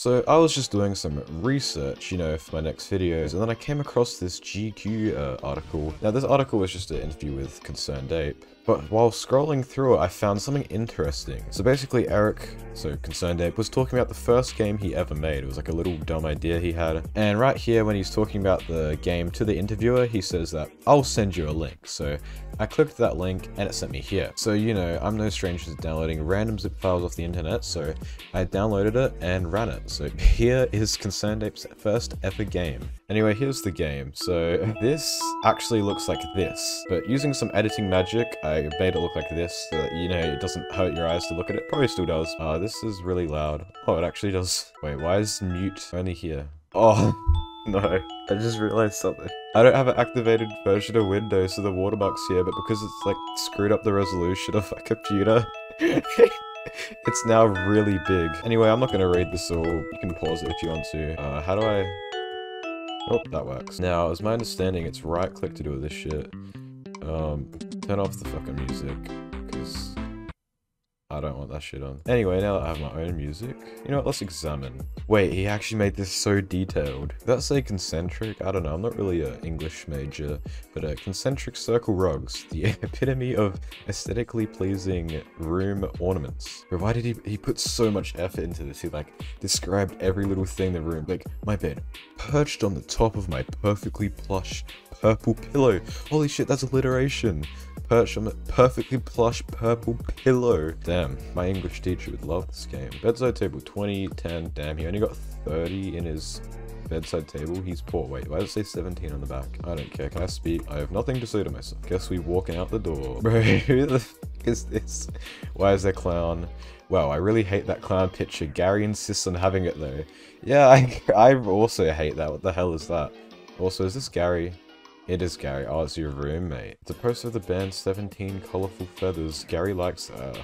So I was just doing some research, you know, for my next videos, and then I came across this GQ uh, article. Now this article was just an interview with Concerned Ape, but while scrolling through it, I found something interesting. So basically Eric, so Concerned Ape, was talking about the first game he ever made. It was like a little dumb idea he had. And right here, when he's talking about the game to the interviewer, he says that, I'll send you a link. So I clicked that link and it sent me here. So, you know, I'm no stranger to downloading random zip files off the internet, so I downloaded it and ran it. So here is Concerned Ape's first ever game. Anyway, here's the game. So this actually looks like this, but using some editing magic, I made it look like this so that, you know, it doesn't hurt your eyes to look at it. Probably still does. Uh, this is really loud. Oh, it actually does. Wait, why is mute only here? Oh. No, I just realized something. I don't have an activated version of Windows, so the watermark's here, but because it's like screwed up the resolution of my computer, it's now really big. Anyway, I'm not gonna read this all. You can pause it if you want to. Uh, how do I... Oh, that works. Now, as my understanding, it's right click to do all this shit. Um, turn off the fucking music, because I don't want that shit on. Anyway, now that I have my own music, you know what, let's examine. Wait, he actually made this so detailed. Did that say concentric? I don't know, I'm not really an English major, but uh, concentric circle rugs, the epitome of aesthetically pleasing room ornaments. But why did he, he put so much effort into this? He like described every little thing in the room, like my bed, perched on the top of my perfectly plush purple pillow. Holy shit, that's alliteration perched on a perfectly plush purple pillow. Damn, my English teacher would love this game. Bedside table 20, 10, damn, he only got 30 in his bedside table. He's poor. Wait, why does it say 17 on the back? I don't care. Can I speak? I have nothing to say to myself. Guess we walking out the door. Bro, who the fuck is this? Why is there clown? Wow, I really hate that clown picture. Gary insists on having it though. Yeah, I, I also hate that. What the hell is that? Also, is this Gary? It is Gary. Oh, it's your roommate. The poster of the band 17 Colorful Feathers. Gary likes that.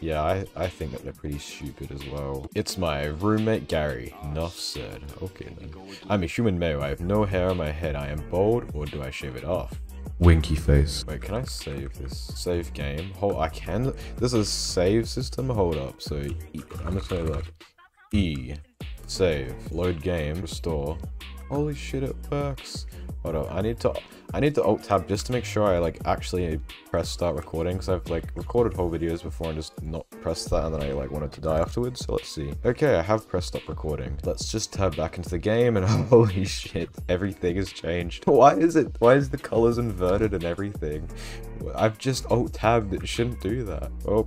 Yeah, I, I think that they're pretty stupid as well. It's my roommate Gary. Enough said. Okay then. I'm a human male. I have no hair on my head. I am bald, or do I shave it off? Winky face. Wait, can I save this? Save game? Hold, I can? There's a save system? Hold up. So, I'm gonna say like, E, save, load game, restore. Holy shit, it works. Hold on, I need to I need to alt tab just to make sure I like actually press start recording because I've like recorded whole videos before and just not pressed that and then I like wanted to die afterwards. So let's see. Okay, I have pressed stop recording. Let's just tab back into the game and holy shit, everything has changed. Why is it? Why is the colors inverted and everything? I've just alt tabbed. It shouldn't do that. Oh,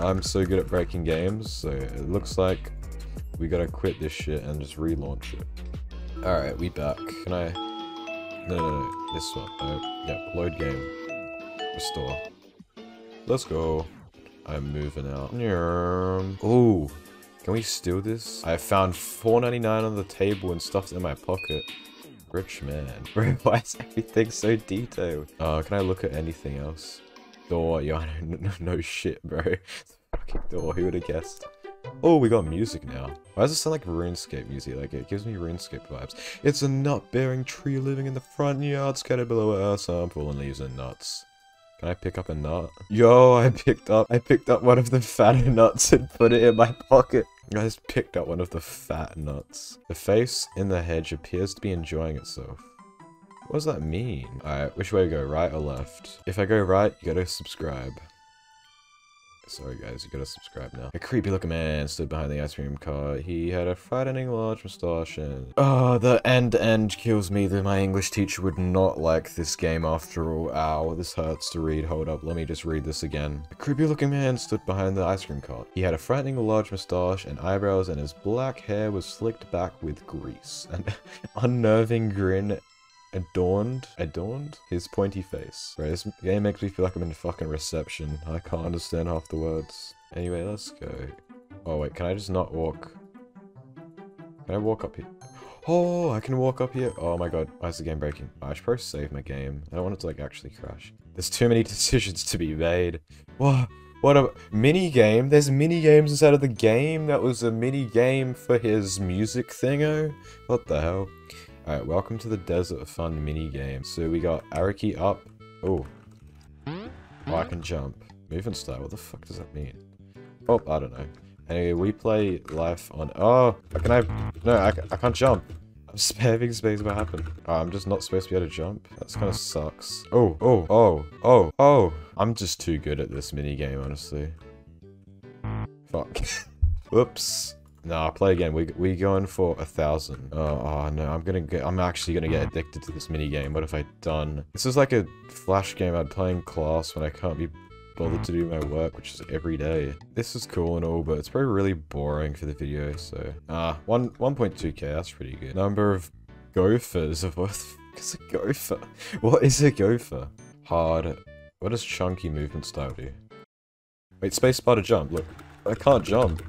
I'm so good at breaking games. So it looks like we gotta quit this shit and just relaunch it. Alright, we back. Can I... No, no, no, this one. Uh, yeah, load game. Restore. Let's go. I'm moving out. Oh, can we steal this? I found 4.99 on the table and stuffed in my pocket. Rich man. Bro, why is everything so detailed? Uh, can I look at anything else? Door, yeah, no, no shit, bro. Fucking door, who would have guessed? Oh, we got music now. Why does it sound like RuneScape music? Like, it gives me RuneScape vibes. It's a nut-bearing tree living in the front yard, scattered below earth, some fallen leaves and nuts. Can I pick up a nut? Yo, I picked up, I picked up one of the fatter nuts and put it in my pocket. I just picked up one of the fat nuts. The face in the hedge appears to be enjoying itself. What does that mean? Alright, which way to go, right or left? If I go right, you gotta subscribe. Sorry guys, you gotta subscribe now. A creepy looking man stood behind the ice cream cart. He had a frightening large moustache and... Oh, the end end kills me that my English teacher would not like this game after all. Ow, this hurts to read. Hold up, let me just read this again. A creepy looking man stood behind the ice cream cart. He had a frightening large moustache and eyebrows and his black hair was slicked back with grease. An unnerving grin adorned, adorned his pointy face. Right, this game makes me feel like I'm in fucking reception. I can't understand half the words. Anyway, let's go. Oh wait, can I just not walk? Can I walk up here? Oh, I can walk up here. Oh my god, why is the game breaking? I should probably save my game. I don't want it to like actually crash. There's too many decisions to be made. What? What a mini game? There's mini games inside of the game. That was a mini game for his music thingo. What the hell? Alright, welcome to the Desert of Fun mini game. So we got Araki up. Oh. Oh, I can jump. Movement style, what the fuck does that mean? Oh, I don't know. Anyway, we play life on... Oh, can I... No, I, I can't jump. I'm spamming space. What happened? Oh, I'm just not supposed to be able to jump. That's kind of sucks. Oh, oh, oh, oh, oh. I'm just too good at this mini game, honestly. Fuck. Whoops. Nah, play again. We we going for a thousand. Oh, oh no, I'm gonna get. I'm actually gonna get addicted to this mini game. What have I done? This is like a flash game I'd play in class when I can't be bothered to do my work, which is every day. This is cool and all, but it's probably really boring for the video, so... Ah, one 1.2k, that's pretty good. Number of gophers what is a gopher? What is a gopher? Hard. What does chunky movement style do? Wait, spacebar to jump, look. I can't jump.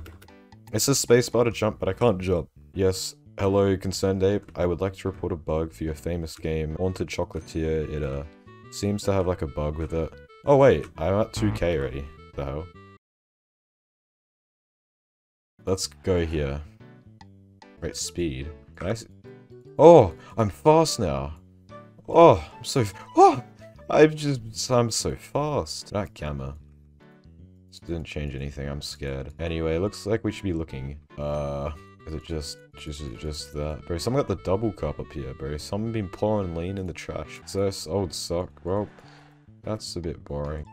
It says spacebar to jump, but I can't jump. Yes, hello, Concerned Ape. I would like to report a bug for your famous game, Haunted Chocolatier. It, uh, seems to have like a bug with it. Oh wait, I'm at 2k already. The hell? Let's go here. Wait, speed. Can I Oh, I'm fast now. Oh, I'm so- Oh! I'm just- I'm so fast. That camera. Didn't change anything, I'm scared. Anyway, looks like we should be looking. Uh... Is it just, just, just that? Bro, someone got the double cup up here, bro. Someone been pouring lean in the trash. Is this old sock? Well, that's a bit boring.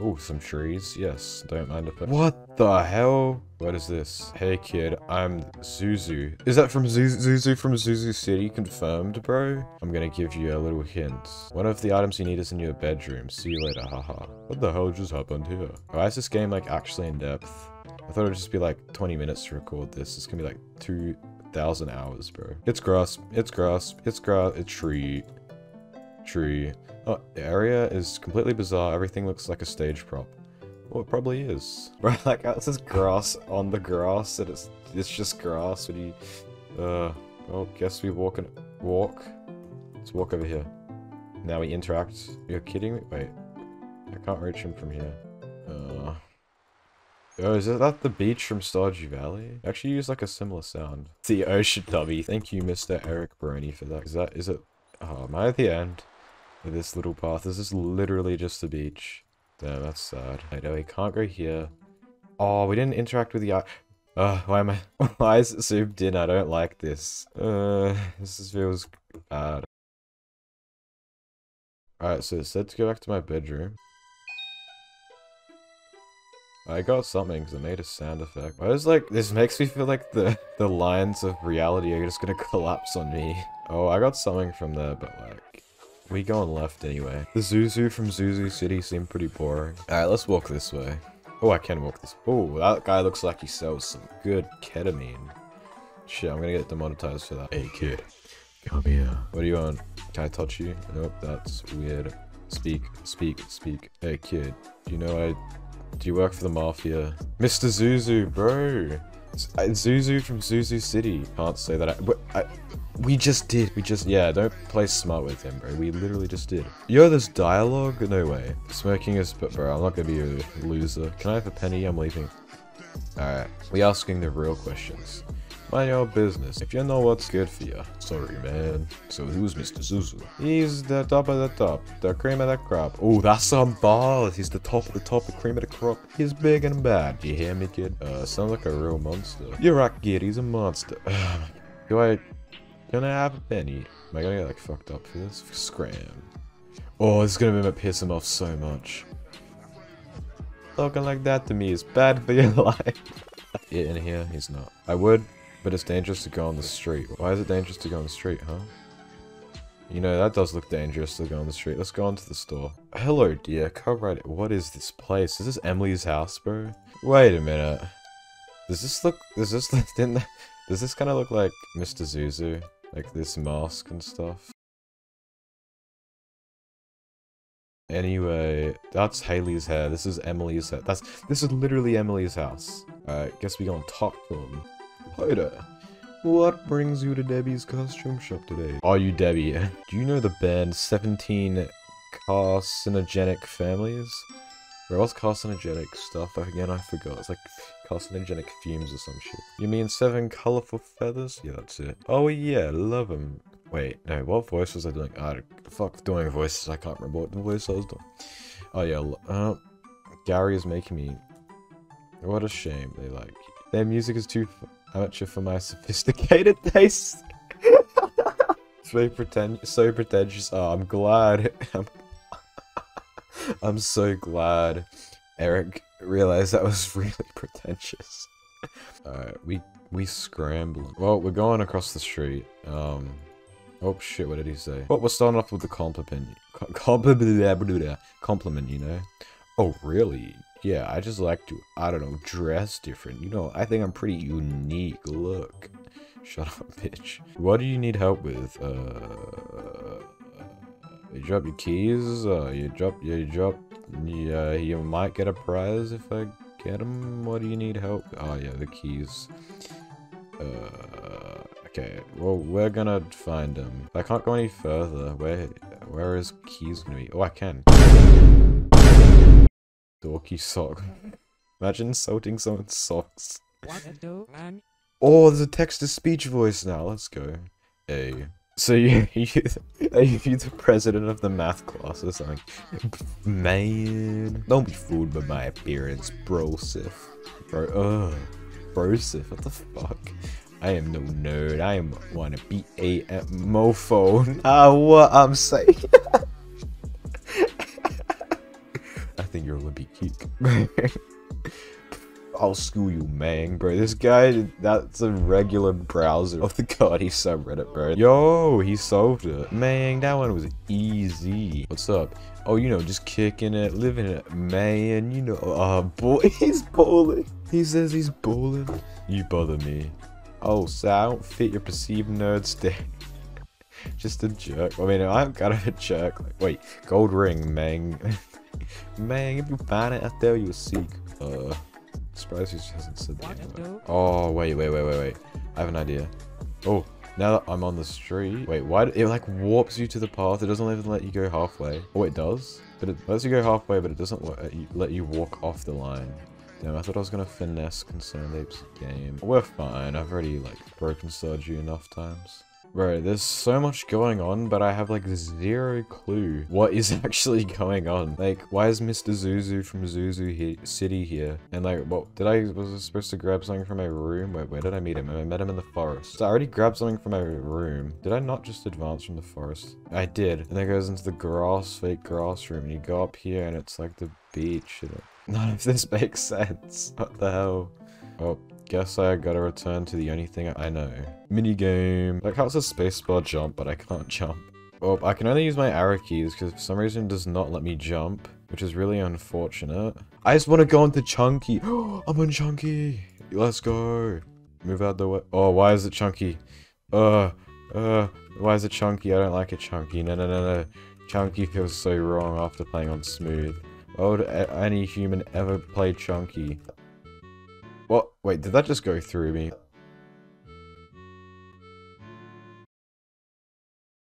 Oh, some trees. Yes, don't mind if I- What the hell? What is this? Hey kid, I'm Zuzu. Is that from Zuzu from Zuzu City? Confirmed, bro? I'm gonna give you a little hint. One of the items you need is in your bedroom. See you later, haha. What the hell just happened here? Why is this game like actually in depth? I thought it would just be like 20 minutes to record this. It's gonna be like 2,000 hours, bro. It's grass. It's grass. It's grass. It's tree. Tree. Oh, the area is completely bizarre. Everything looks like a stage prop. Well, it probably is. Right, like, it says grass on the grass, and it's it's just grass. When you, uh, well, guess we walk and walk. Let's walk over here. Now we interact. You're kidding me? Wait, I can't reach him from here. Uh. Oh, is that the beach from Stardew Valley? Actually use like a similar sound. The ocean dummy. Thank you, Mr. Eric Barone, for that. Is that, is it, oh, am I at the end? Of this little path. This is literally just the beach. Damn, that's sad. I know we can't go here. Oh, we didn't interact with the. Uh, why am I? Why is it zoomed in? I don't like this. Uh, this feels bad. Alright, so it said to go back to my bedroom. I got something because it made a sound effect. I was like, this makes me feel like the, the lines of reality are just gonna collapse on me. Oh, I got something from there, but like, we going left anyway. The Zuzu from Zuzu City seemed pretty boring. Alright, let's walk this way. Oh, I can walk this. Oh, that guy looks like he sells some good ketamine. Shit, I'm gonna get demonetized for that. Hey, kid. Come here. What do you want? Can I touch you? Nope, that's weird. Speak, speak, speak. Hey, kid. Do you know I... Do you work for the Mafia? Mr. Zuzu, bro! Zuzu from Zuzu City. Can't say that I, I, We just did. We just... Yeah, don't play smart with him, bro. We literally just did. Yo, there's dialogue? No way. Smoking is... But, bro, I'm not gonna be a loser. Can I have a penny? I'm leaving. Alright. We asking the real questions. Mind your business. If you know what's good for you. Sorry, man. So who's Mr. Zuzu? He's the top of the top. The cream of the crop. Oh, that's some balls. He's the top of the top, the cream of the crop. He's big and bad. You hear me, kid? Uh, sounds like a real monster. You're right, kid. He's a monster. Do I... I have a penny? Am I gonna get, like, fucked up for this? Scram. Oh, this is gonna piss him off so much. Talking like that to me is bad for your life. yeah, in here, he's not. I would but it's dangerous to go on the street. Why is it dangerous to go on the street, huh? You know, that does look dangerous to go on the street. Let's go onto the store. Hello, dear. Come right. What is this place? Is this Emily's house, bro? Wait a minute. Does this look... Does this... look... Didn't, does this kind of look like Mr. Zuzu? Like this mask and stuff? Anyway, that's Haley's hair. This is Emily's hair. That's... This is literally Emily's house. Alright, guess we go talk to him. Hi there. What brings you to Debbie's costume shop today? Are you Debbie? Do you know the band 17 Carcinogenic Families? Where else carcinogenic stuff? Again, I forgot. It's like carcinogenic fumes or some shit. You mean seven colorful feathers? Yeah, that's it. Oh yeah, love them. Wait, no, what voice was I doing? I fuck doing voices. I can't remember what the voice I was doing. Oh yeah, uh, Gary is making me What a shame. They like their music is too amateur for my sophisticated taste. so pretend, so pretentious. Oh, I'm glad. I'm, I'm so glad Eric realized that was really pretentious. Alright, we we scrambling. Well, we're going across the street. Um, oh shit, what did he say? Well, we're starting off with the compliment. Compliment, compliment, you know. Oh, really? Yeah, I just like to, I don't know, dress different. You know, I think I'm pretty unique. Look. Shut up, bitch. What do you need help with? Uh, you drop your keys. Uh, you drop, you drop. Yeah, you might get a prize if I get them. What do you need help? Oh yeah, the keys. Uh, okay. Well, we're gonna find them. I can't go any further. Where, where is keys gonna be? Oh, I can. Dorky sock. Imagine insulting someone's socks. Oh, there's a text-to-speech voice now. Let's go. Hey. So you, you, are you the president of the math class or something? Man, don't be fooled by my appearance, brosif. Bro, ugh. Brosif, what the fuck? I am no nerd. I am wanna be a mofo. Ah, what I'm saying. I'll school you, Mang, bro. This guy, that's a regular browser of the Cardi subreddit, bro. Yo, he solved it. Mang, that one was easy. What's up? Oh, you know, just kicking it, living it. Man, you know, uh, boy, he's bowling. He says he's bowling. You bother me. Oh, so I don't fit your perceived nerd stick. just a jerk. I mean, I'm kind of a jerk. Like, wait, gold ring, man. Man, if you find it, I'll tell you a secret. Uh, surprised he hasn't said that. Oh, wait, wait, wait, wait, wait. I have an idea. Oh, now that I'm on the street. Wait, why? It like warps you to the path. It doesn't even let you go halfway. Oh, it does. But it lets you go halfway, but it doesn't let you, walk off the line. Damn, I thought I was gonna finesse Concerned Apes game. We're fine. I've already like broken surgery enough times. Bro, there's so much going on, but I have like zero clue what is actually going on. Like, why is Mr. Zuzu from Zuzu he City here? And like, what, did I, was I supposed to grab something from my room? Wait, where did I meet him? I met him in the forest. So I already grabbed something from my room. Did I not just advance from the forest? I did. And then goes into the grass, fake grass room, and you go up here and it's like the beach. None of this makes sense. What the hell? Oh, guess I gotta return to the only thing I know. Minigame. Like how it's a spacebar jump, but I can't jump. Well, I can only use my arrow keys because for some reason it does not let me jump, which is really unfortunate. I just want to go into Chunky. I'm on Chunky. Let's go. Move out the way. Oh, why is it Chunky? Uh, uh, why is it Chunky? I don't like it Chunky. No, no, no, no. Chunky feels so wrong after playing on Smooth. Why would any human ever play Chunky? What? Wait, did that just go through me?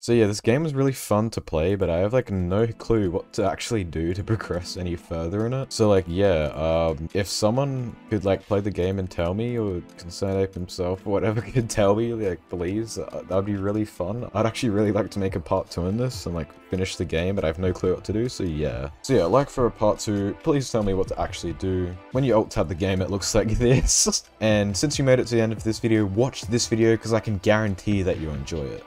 So yeah, this game is really fun to play, but I have like no clue what to actually do to progress any further in it. So like, yeah, um, if someone could like play the game and tell me, or Concerned Ape himself, or whatever could tell me, like, please, uh, that'd be really fun. I'd actually really like to make a part two in this and like finish the game, but I have no clue what to do, so yeah. So yeah, like for a part two, please tell me what to actually do. When you alt tab the game, it looks like this. and since you made it to the end of this video, watch this video because I can guarantee that you enjoy it.